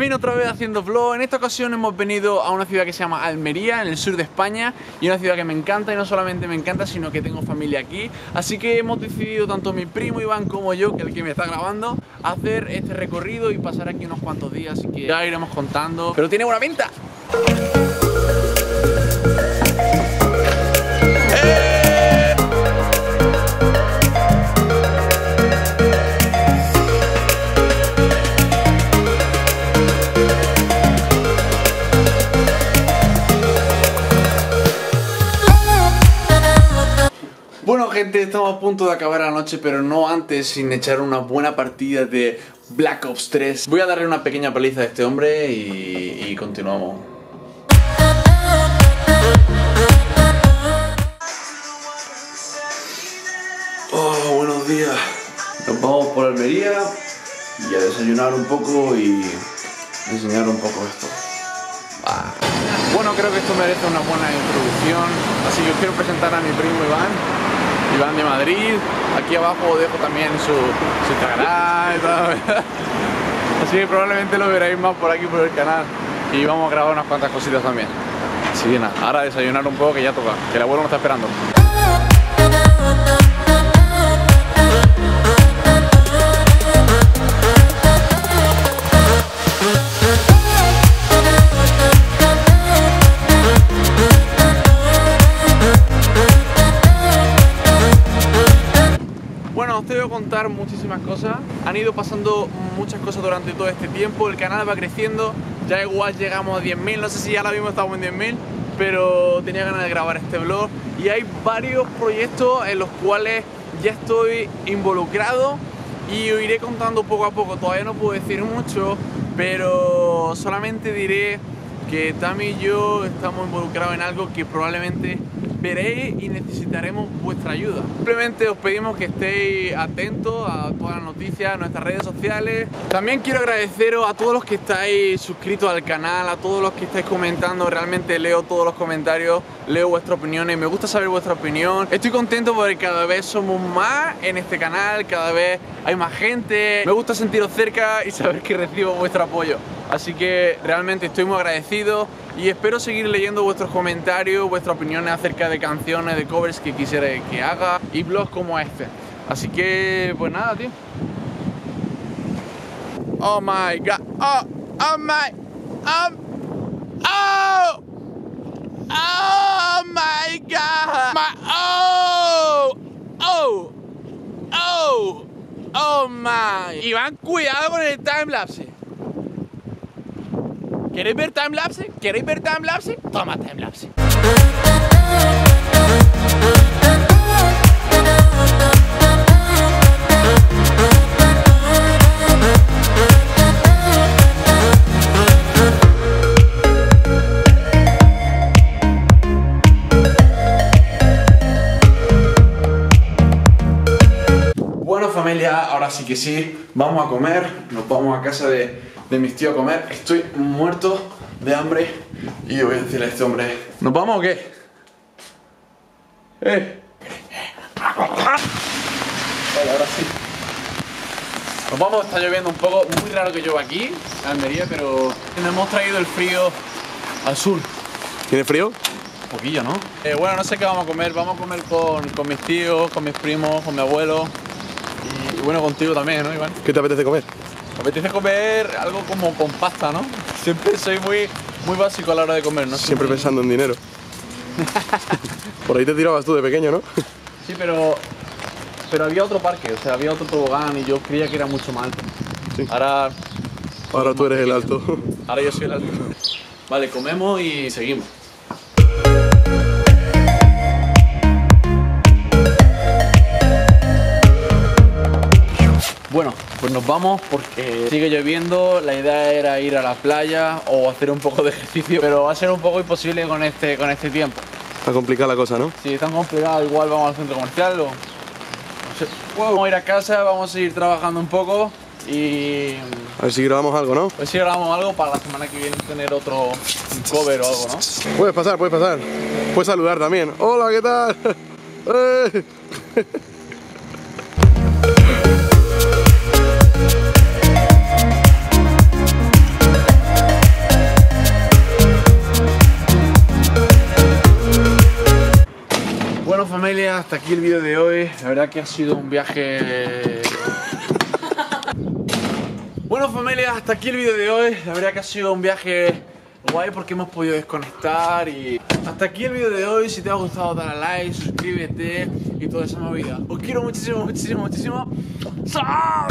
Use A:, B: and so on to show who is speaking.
A: fin otra vez haciendo vlog. En esta ocasión hemos venido a una ciudad que se llama Almería, en el sur de España, y una ciudad que me encanta y no solamente me encanta, sino que tengo familia aquí. Así que hemos decidido tanto mi primo Iván como yo, que es el que me está grabando, hacer este recorrido y pasar aquí unos cuantos días, así que ya iremos contando. Pero tiene buena pinta. Bueno gente, estamos a punto de acabar la noche, pero no antes sin echar una buena partida de Black Ops 3. Voy a darle una pequeña paliza a este hombre y, y continuamos. Oh, buenos días. Nos vamos por Almería y a desayunar un poco y enseñar un poco esto. Ah. Bueno, creo que esto merece una buena introducción, así que os quiero presentar a mi primo Iván, Iván de Madrid. Aquí abajo dejo también su, su Instagram y todo. Así que probablemente lo veréis más por aquí por el canal y vamos a grabar unas cuantas cositas también. Así que nada, ahora desayunar un poco que ya toca, que el abuelo nos está esperando. Os tengo que contar muchísimas cosas. Han ido pasando muchas cosas durante todo este tiempo. El canal va creciendo. Ya igual llegamos a 10.000. No sé si ya ahora mismo estamos en 10.000. Pero tenía ganas de grabar este vlog. Y hay varios proyectos en los cuales ya estoy involucrado. Y os iré contando poco a poco. Todavía no puedo decir mucho. Pero solamente diré que Tami y yo estamos involucrados en algo que probablemente veréis y necesitaremos vuestra ayuda. Simplemente os pedimos que estéis atentos a todas las noticias, a nuestras redes sociales. También quiero agradeceros a todos los que estáis suscritos al canal, a todos los que estáis comentando. Realmente leo todos los comentarios, leo vuestras opiniones, me gusta saber vuestra opinión. Estoy contento porque cada vez somos más en este canal, cada vez hay más gente. Me gusta sentiros cerca y saber que recibo vuestro apoyo. Así que realmente estoy muy agradecido y espero seguir leyendo vuestros comentarios, vuestras opiniones acerca de canciones, de covers que quisiera que haga y blogs como este. Así que, pues nada, tío. Oh my god. Oh, oh my. Um, oh. Oh my god. Oh. Oh. Oh. Oh my. Iván, cuidado con el timelapse. ¿Queréis ver timelapse? ¿Queréis ver timelapse? Toma timelapse. Bueno familia, ahora sí que sí, vamos a comer, nos vamos a casa de, de mis tíos a comer. Estoy muerto de hambre y voy a decirle a este hombre, ¿nos vamos o qué? ¡Eh! Vale, ahora sí. Nos vamos, está lloviendo un poco, muy raro que llueva aquí, en Almería, pero nos hemos traído el frío al sur.
B: ¿Tiene frío?
A: Un poquillo, ¿no? Eh, bueno, no sé qué vamos a comer. Vamos a comer con, con mis tíos, con mis primos, con mi abuelo. Y, y bueno, contigo también, ¿no, Iván?
B: ¿Qué te apetece comer?
A: Me apetece comer algo como con pasta, ¿no? Siempre soy muy, muy básico a la hora de comer, ¿no?
B: Siempre
A: muy-
B: pensando en dinero. Por ahí te tirabas tú de pequeño, ¿no?
A: Sí, pero, pero había otro parque, o sea, había otro tobogán y yo creía que era mucho más alto.
B: Sí.
A: Ahora,
B: Ahora tú eres el alto.
A: ahora yo soy el alto. Vale, comemos y seguimos. Bueno, pues nos vamos porque sigue lloviendo. La idea era ir a la playa o hacer un poco de ejercicio, pero va a ser un poco imposible con este, con este tiempo.
B: Está complicada la cosa, ¿no?
A: Si es tan complicado, igual vamos al centro comercial o. no sé. Vamos a ir a casa, vamos a seguir trabajando un poco y.
B: A ver si grabamos algo, ¿no?
A: Pues si grabamos algo para la semana que viene tener otro cover o algo, ¿no?
B: Puedes pasar, puedes pasar. Puedes saludar también. Hola, ¿qué tal? familia,
A: hasta aquí el vídeo de hoy. La verdad que ha sido un viaje... Bueno familia, hasta aquí el vídeo de hoy. La verdad que ha sido un viaje guay porque hemos podido desconectar y... Hasta aquí el vídeo de hoy, si te ha gustado dale a like, suscríbete y toda esa movida. Os quiero muchísimo, muchísimo, muchísimo. ¡Chao!